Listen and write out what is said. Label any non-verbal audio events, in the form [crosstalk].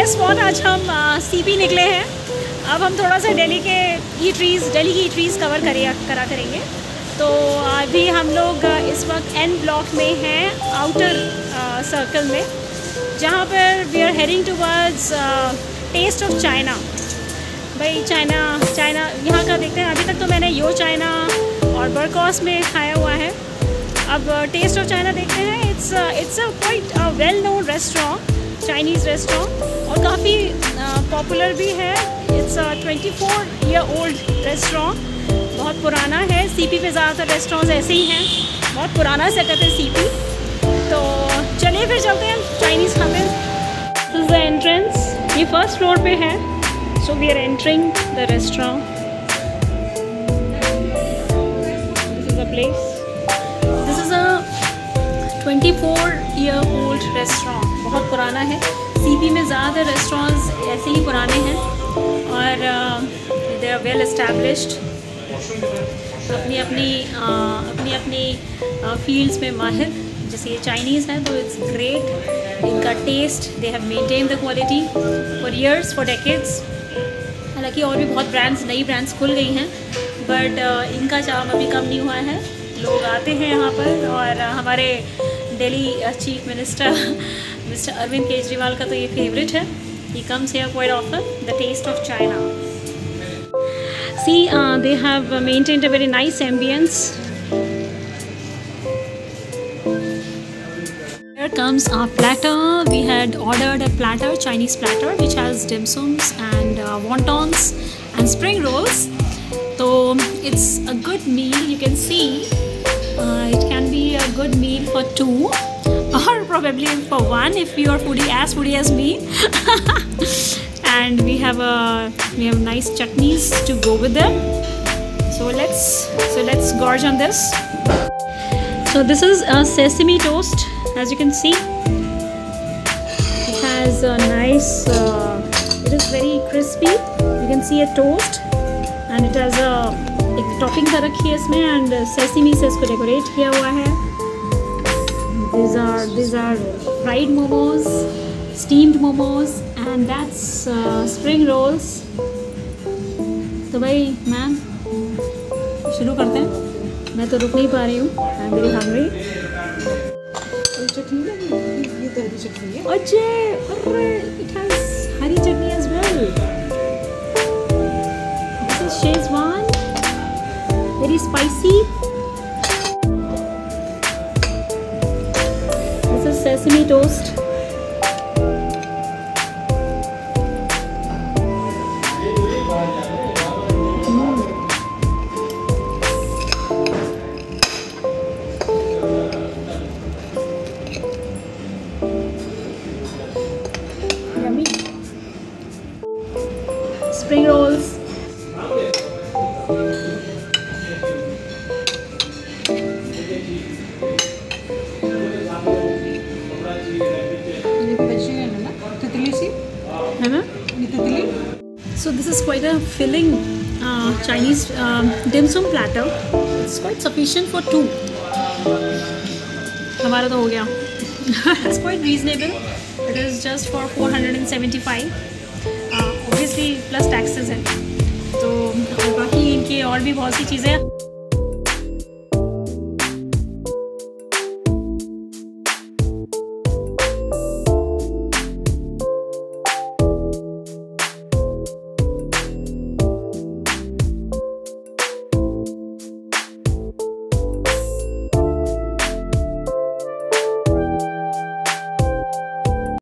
Guest what आज हम CP निकले हैं। अब हम थोड़ा सा दिल्ली के ई ट्रीज़ दिल्ली की ई ट्रीज़ कवर करिए, करा करेंगे। तो अभी हम लोग इस वक्त एन ब्लॉक में हैं आउटर सर्कल में, जहाँ पर we are heading towards taste of China भाई चाइना चाइना यहाँ का देखते हैं। अभी तक तो मैंने यो चाइना और बरकॉस में खाया हुआ है। अब टेस्ट ऑफ़ चाइना देखते हैं। It's it's a quite well known restaurant Chinese restaurant और काफ़ी पॉपुलर भी है। It's twenty four year old restaurant बहुत पुराना है। सीपी पे ज़्यादातर रेस्टोरेंट्स ऐसे ही हैं। बहुत पुराना सेटअप है सीपी तो चलिए फिर चलते हैं चाइनीज़ खाते इज़ द एंट्रेंस ये फ़र्स्ट फ्लोर पे है। So we are entering the restaurant this is a place 24 year old restaurant बहुत पुराना है। सीपी में ज़्यादातर रेस्टोरेंट्स ऐसे ही पुराने हैं। और दे आर वेल इस्टेब्लिश्ड अपनी अपनी uh, अपनी अपनी फील्ड्स uh, में माहिर। जैसे ये चाइनीज़ हैं तो इट्स ग्रेट इनका taste they have maintain the quality for years for decades हालाँकि और भी बहुत ब्रांड्स नई ब्रांड्स खुल गई हैं। बट uh, इनका चाम अभी कम नहीं हुआ है। लोग आते हैं यहाँ पर और हमारे Delhi chief minister mister Arvind Kejriwal का तो ये फेवरेट है ही comes here quite offer the taste of China see they have maintained a very nice ambience Here comes our platter. We had ordered a platter, Chinese platter, which has dim sums and uh, wontons and spring rolls. So it's a good meal. You can see a good meal for two or probably for one if you are foodie as foodie as me. [laughs] And we have a we have nice chutneys to go with them. So let's so let's gorge on this. So this is a sesame toast as you can see. It has a nice uh, it is very crispy. You can see a toast and it has a topping कर रखी है इसमें and सेसिमी से इसको decorate किया हुआ है। Are these are fried momos steamed momos and that's uh, spring rolls. तो भाई मैम शुरू करते हैं। मैं तो रुक नहीं पा रही हूँ। आई एम वेरी हंग्री अच्छे अरे it has sesame toast. Spring rolls. So this is quite a filling uh, Chinese um, dim sum platter. It's quite sufficient for two. हमारा तो हो गया It's quite reasonable. It is just for 475. Uh, obviously plus taxes है तो बाकी इनके और भी बहुत सी चीज़ें